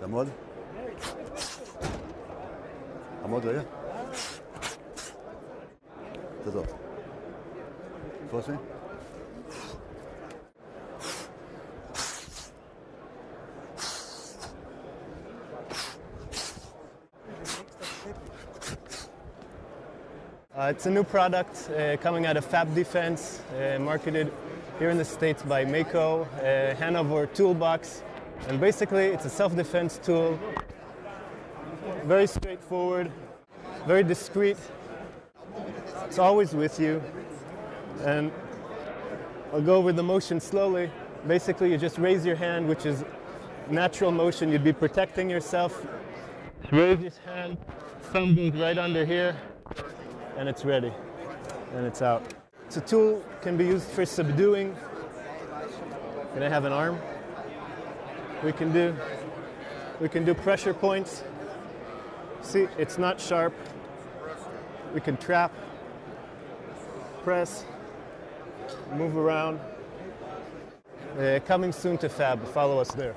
תעמוד. עמוד רגע. תעזוב. תפוס לי. Uh, it's a new product uh, coming out of Fab Defense, uh, marketed here in the States by Mako, uh, Hanover Toolbox. And basically, it's a self defense tool. Very straightforward, very discreet. It's always with you. And I'll go over the motion slowly. Basically, you just raise your hand, which is natural motion. You'd be protecting yourself. Raise your hand, thumb goes right under here, and it's ready, and it's out. It's a tool can be used for subduing. Can I have an arm? We can do, we can do pressure points. See, it's not sharp. We can trap, press, move around. Uh, coming soon to Fab, follow us there.